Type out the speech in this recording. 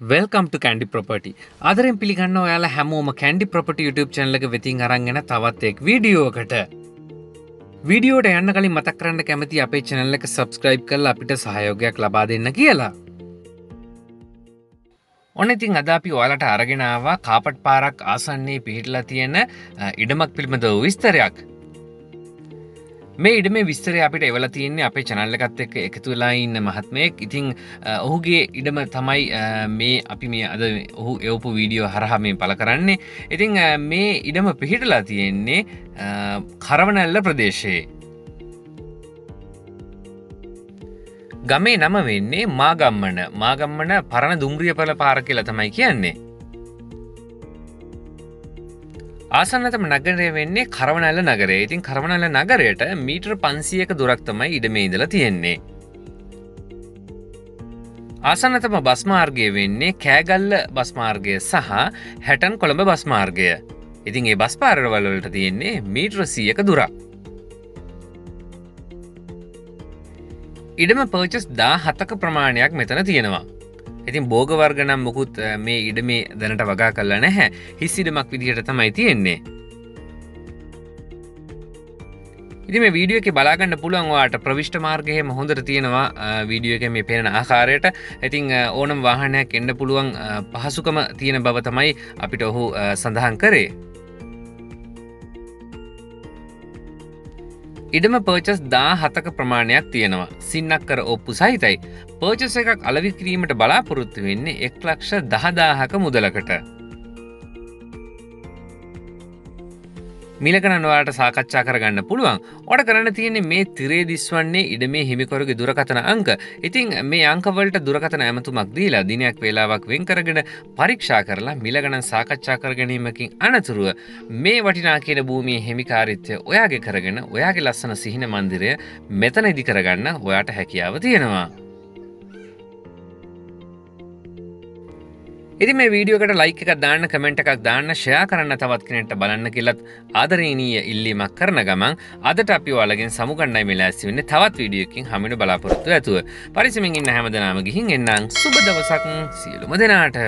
Welcome ටු කැන්ඩි ප්‍රපටි අදරෙන් පිළිගන්න ඔයාලා හැමෝම කැන්ඩි ප්‍රපටි YouTube චැනලක වෙතින් අරංගෙන තවත් එක් වීඩියෝකට වීඩියෝට යන්න කලින් මතක් කරන්න කැමති අපේ චැනල්ල එක සබස්ක්‍රයිබ් කල් අපිට සහයෝගයක් ලබා දෙන්න කියලා. ඔන්න ඉතින් අද අපි ඔයාලට අරගෙනවා කාපට් පාරක් ආසන්නේ පිහිටලා තියෙන ඉඩමක් පිළිබඳ විස්තරයක්. මේ ඉඩ මේ විස්තර අපිට එවල තියන්නේ අපේ චනල්ලකත් එක්ක එකතු වෙලා ඉන්න මහත්මයෙක්. ඉතිං ඔහුගේ ඉඩම තමයි මේ අපි මේ අද ඔහු එවපු වීඩියෝ හරහා මේ පල කරන්නේ. ඉතිං මේ ඉඩම පිහිටලා තියෙන්නේ කරවනැල්ල ප්‍රදේශයේ. ගමේ නම වෙන්නේ මාගම්මන. මාගම්මන පරණ දුම්රිය පල පාර කියලා තමයි කියන්නේ. ආසන්නතම නගරය වෙන්නේ කරවනැල්ල නගරේ ඉතින් කරවනැල්ල නගරයට මීටර් පන්සියක දුරක්තමයි ඉඩමේ ඉදල තියෙන්නේ. ආසන්නතම බස්මාර්ගය වෙන්නේ කෑගල්ල බස්මාර්ගය සහ හැටන් කොළඹ බස්මාර්ගය. ඉතින් ඒ බස් පාරවලට තියෙන්නේ මීට්‍ර සියක දුරක්. ඉඩම පර්චස් දා හතක ප්‍රමාණයක් මෙතන තියෙනවා. ඉතින් බෝගවර්ගනම් මොකුත් මේ ඉඩ මේ දැනට වගා කල්ලා නැහැ. හිස්සිඩමක් විදිහට තමයි තියෙන්නේ. ඉති මේ වීඩියෝ එක බලාගන්න පුළුවන්වාට ප්‍රවිෂ්ට මාර්ගය හොඳට තියෙනවා. වීඩියෝ එක මේ පේන ආකාරයට. ඉතිං ඕනම් වාහනයක් එන්න පුළුවන් පහසුකම තියෙන බව තමයි අපිට ඔහු සඳහන් කරේ. ඉඩම පර්චස් දා හතක ප්‍රමාණයක් තියෙනවා. සින්නක් කර ඔප්පු සහිතයි. පර්චස එකක් අලවිකිරීමට බලාපොරොත්තු වෙන්නේ එක් ලක්ෂ දහදාහක මුදලකට. මිලකනවාට සාකච්ඡා කරගන්න පුළුවන්. ඔට කරන්න තියෙන්නේ මේ තිරේ දිස්වන්නේ ඉඩ මේ හිමිකොරගේ දුරකතන අංක. ඉතිං මේ අංකවලට දුරකතන ඇමතුමක් දීලා දිනයක් වෙලාවක් වෙන් කරගෙන පරීක්ෂා කරලා මිලගණන් සාකච්ඡා කරගැනීමකින් අනතුරුව මේ වටිනා කියන භූමිය හෙමිකාරිත්වය ඔයාගේ කරගෙන ඔයාගේ ලස්සන සිහින මන්දිරය මෙතන ඉදි කරගන්න ඔයාට හැකියාව තියෙනවා. ඉති මේ වීඩියෝකට ලයික එකක් දාන්න කමෙන්ට් එකක් දාන්න ෂයා කරන්න තවත් කෙනෙට බලන්න කියලත් ආදරනීය ඉල්ලීමක් කරන ගමන් අදට අපි වලගෙන් සමුගන්නයි මෙලාස්සි වෙන්න තවත් වීඩියෝකින් හමිනු බලාපොරොත්තු ඇතුව. පරිසමින් ඉන්න හැමදනාම ගිහින් එන්නම්. සුබ දවසක්. සියලුම දෙනාට.